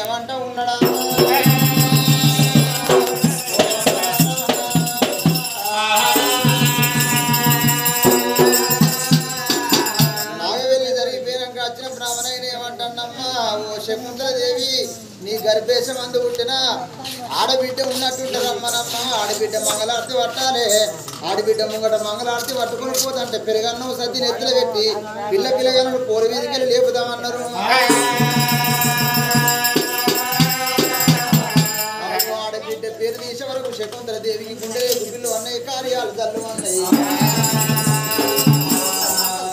ఏమంటా ఉన్నాడా నాగవెల్లి జరిగిపోయినాక వచ్చిన బ్రాహ్మణైన ఏమంటన్నమ్మా ఓ శకుంతలదేవి నీ గర్భేశం అందు పుట్టిన ఆడబిడ్డ ఉన్నట్టుంటదమ్మనమ్మ ఆడబిడ్డ మంగళారతి పట్టాలి. ఆడబిడ్డ ముంగట మంగళారతి పట్టుకుని పోతుంటే పెరుగన్నో సద్ది నెత్తులు పెట్టి పిల్ల పిల్లగాను పోరు మీదకి లేపుదామన్నారు. శకుంతల దేవికి గుండె గుండెలు అన్నయ్య కార్యాలు తల్లు అన్నయ్య.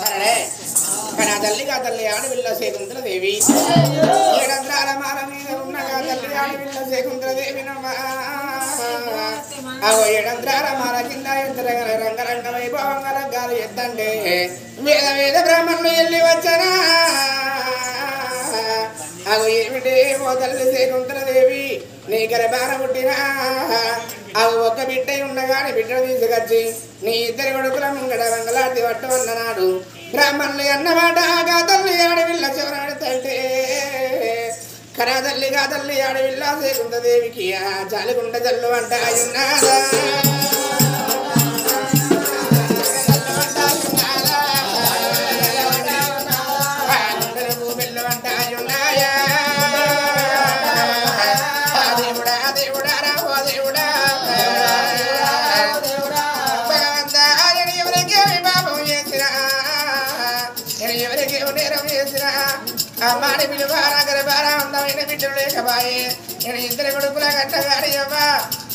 సరే కానీ తల్లి ఆ తల్లి ఆడవిల్ల శకుంతల దేవి. ఏడంత్రాల మాల మీద ఉన్నగా తల్లి ఆడవిల్ల శకుంతల దేవి అగో ఏడంత్రాల మాల కింద ఎత్తరగల రంగరంగ వైభవంగా రంగాలు ఎద్దండి వేద వేద బ్రాహ్మణులు వెళ్ళి వచ్చారా? అగో ఏమిటి ఓ తల్లి శకుంతల దేవి? నీ గర్భాన పుట్టినా? అవి ఒక బిడ్డ ఉండగానే బిడ్డను తీసుకొచ్చి నీ ఇద్దరి కొడుకుల ముంగడ మంగళార్తి పట్టమన్ననాడు బ్రాహ్మణులు అన్నమాట గా తల్లి ఆడవిల్ల చివరాడుతంటే కరా తల్లి గా తల్లి ఆడవిల్ల దేవికి ఆ జాలిగుంట జల్లు అంట అయ్యున్నాదా దేవుడా దేవుడా రావో దేవుడా. ఆ మాడి పిలువ నగర బారా అందమైన బిడ్డలు లేకపాయే నేను ఇద్దరు కొడుకుల కట్టగాని అమ్మా.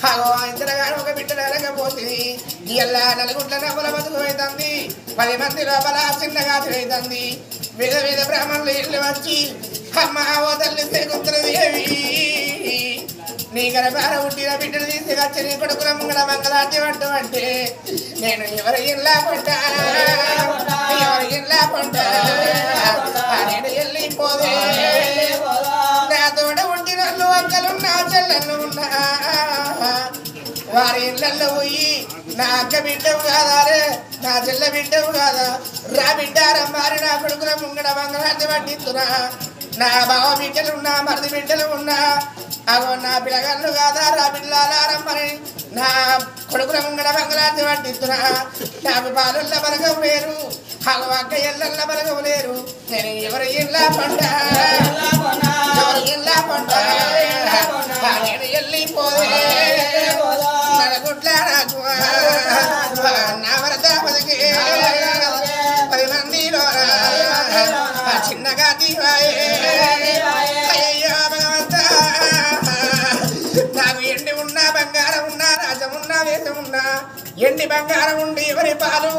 అగో ఇద్దరు గారు ఒక బిడ్డ నరకపోతుంది ఇలా నలుగుంట నవ్వుల బతుకు అవుతుంది పది మంది లోపల చిన్నగా అవుతుంది విధ విధ బ్రాహ్మణులు ఇల్లు వచ్చి అమ్మ ఓ తల్లి సేకుంతుల దేవి. నీ గర్భార పుట్టిన బిడ్డలు తీసుకొచ్చి నీ కొడుకుల ముంగళ మంగళాద్యం అంటూ అంటే నేను ఎవరి ఇల్లా కొంటా ఎవరి ఇల్లా కొంటా అక్కలున్నా ఉన్నా వారి ఇళ్ళల్లో పోయి నా అక్క బిడ్డవు కాదారే నా చెల్ల బిడ్డవు కాదా రా బిడ్డారా మారి నా కొడుకుల ముంగడ మంగళార్తి పట్టిస్తున్నా నా బావ బిడ్డలు ఉన్నా మరిది బిడ్డలు ఉన్నా అగో నా పిల్లగాళ్ళు కాదా రా బిడ్డలారమ్మని నా కొడుకుల ముంగడ మంగళార్తి పట్టిస్తున్నా నాకు పాలల్ల బలగం వేరు అగో అక్క ఎల్లల్ల బలగం నేను ఎవరి ఇళ్ళ పంట? ఎవరి ఇళ్ళ పంట? నేను వెళ్ళిపోదే నడగుట్ల నా వరద బతికి. పది మందిలో చిన్నగా దీవాయే. అయ్యో భగవంతా. నాకు ఎండి ఉన్నా బంగారం ఉన్నా రాజం ఉన్నా వేషం ఉన్నా ఎండి బంగారం ఉండి ఎవరి పాలు?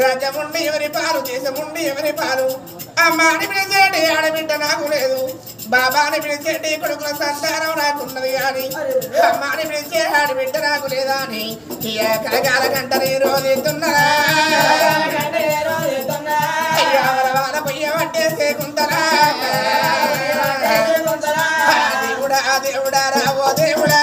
రాజ్యం ఉండి ఎవరి పాలు దేశం ఉండి ఎవరి పాలు? అమ్మాని పిలిచేటి ఆడబిడ్డ నాకు లేదు. బాబాని పిలిచేటి కొడుకుల సంతానం నాకున్నది కానీ అమ్మాని పిలిచే ఆడబిడ్డ నాకు లేదా అని కలకాల గంట నీ పొయ్య పట్టేసే కుంతలా. దేవుడా దేవుడా రావో దేవుడా.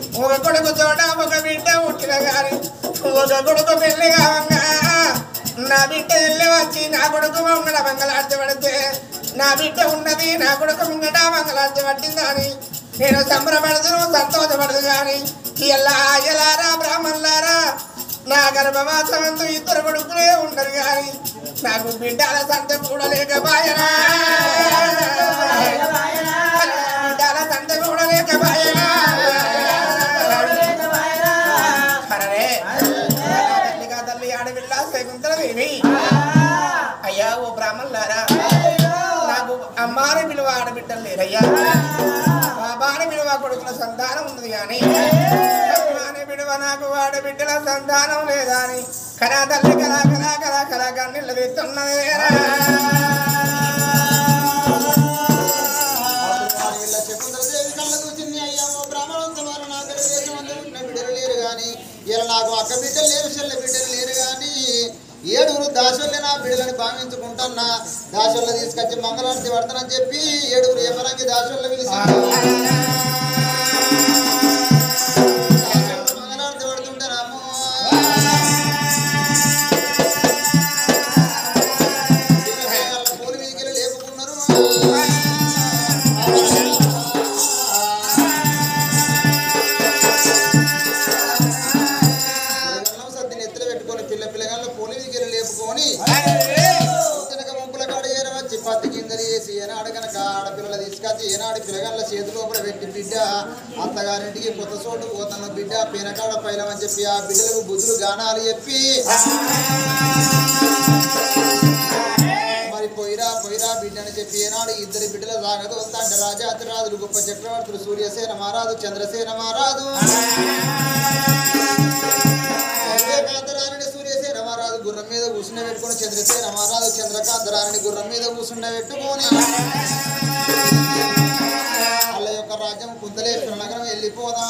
ఒక కొడుకు చోట ఒక బిడ్డ పుట్టిన గాని ఒక కొడుకు పెళ్ళి కావంగా. నా బిడ్డ వెళ్ళి వచ్చి నా కొడుకు ముంగడ మంగళార్తి పడితే నా బిడ్డ ఉన్నది నా కొడుకు ముంగట మంగళార్తి అని నేను సంబరపడదును సంతోషపడదు కానీ ఇలా ఎలారా బ్రాహ్మణులారా నా గర్భవాసంతో ఇద్దరు కొడుకులే ఉండరు కానీ నాకు బిడ్డల సంత కూడా లేకపోయనా అయ్యా మా బాబాని విడువ కొడుకుల సంతానం ఉన్నది కానీ అమ్మాని నాకు నాకు బిడ్డల సంతానం లేదా అని కళా తల్లి కళా కళా కళా కళా కన్నీళ్ళు తీస్తున్నది చూసింది నా బిడ్డలు లేరు ఇలా నాకు అక్క బిడ్డలు లేరు చెల్లె బిడ్డలు లేరు కానీ ఏడుగురు దాసోళ్ళే నా బిడ్డలని భావించుకుంటున్నా దాసోళ్ళ తీసుకొచ్చి మంగళారతి పడతానని చెప్పి ఏడుగురు ఎవరంగి దాసోళ్ళ పిలిచి లేపుకొని తినక కాడ పత్తి గింజలు వేసి ఏనాడు కనుక ఆడపిల్లలు తీసుకొచ్చి ఏనాడు పిల్లగాళ్ళ చేతి లోపల పెట్టి బిడ్డ అత్తగారింటికి కొత్త చోటు పోతున్న బిడ్డ పీనకాడ పైలమని చెప్పి ఆ బిడ్డలకు బుద్ధులు గానాలు చెప్పి మరి పోయిరా పోయిరా బిడ్డ అని చెప్పి ఏనాడు ఇద్దరు బిడ్డల సాగదు వస్తాంటే రాజాతిరాజులు గొప్ప చక్రవర్తులు సూర్యసేన మహారాజు చంద్రసేన మహారాజు. గుర్రం మీద కూర్చున్న పెట్టుకొని చంద్రసేన మహారాజు చంద్రకాంతరాణిని గుర్రం మీద కూర్చున్న పెట్టుకొని వాళ్ళ యొక్క రాజ్యం కుందలేశ్వర నగరం వెళ్ళిపోదాం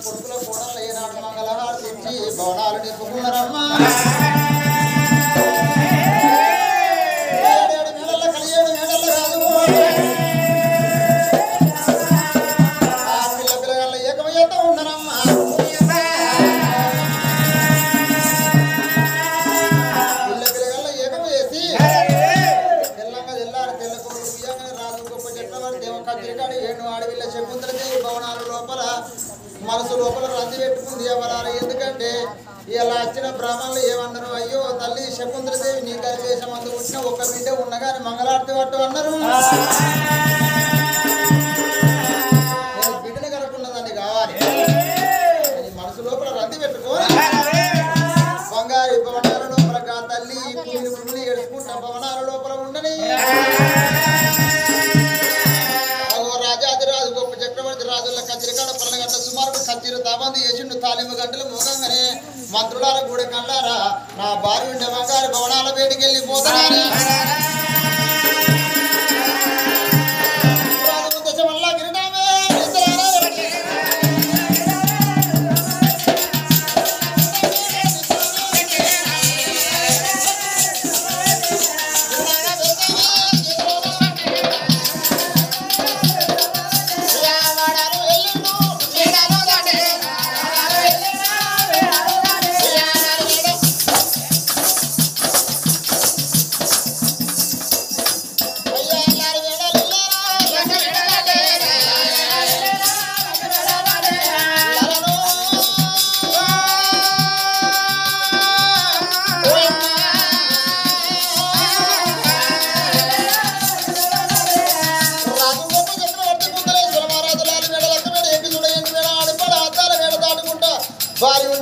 కొడుకుల కూడా లేనాడు మంగళహారతించి ఇచ్చి భవనాలు నింపుకున్నారమ్మా లోపల రంది పెట్టుకుంది ఎవరారు ఎందుకంటే ఇలా వచ్చిన బ్రాహ్మణులు ఏమన్నారు? అయ్యో తల్లి శకుంతల నీ కలిపేసం అందు ఒక బిడ్డ ఉన్నగాని మంగళార్తి పట్టు అన్నారు. రాజుల కచ్చిరికాడ పన్నగంట సుమారు కచ్చిరు తాబంది చేసిండు తాలింపు గంటలు మోగంగానే మంత్రులార గూడ కళ్ళారా నా భార్య ఉండే బంగారు భవనాల వేడికి వారి ఉండే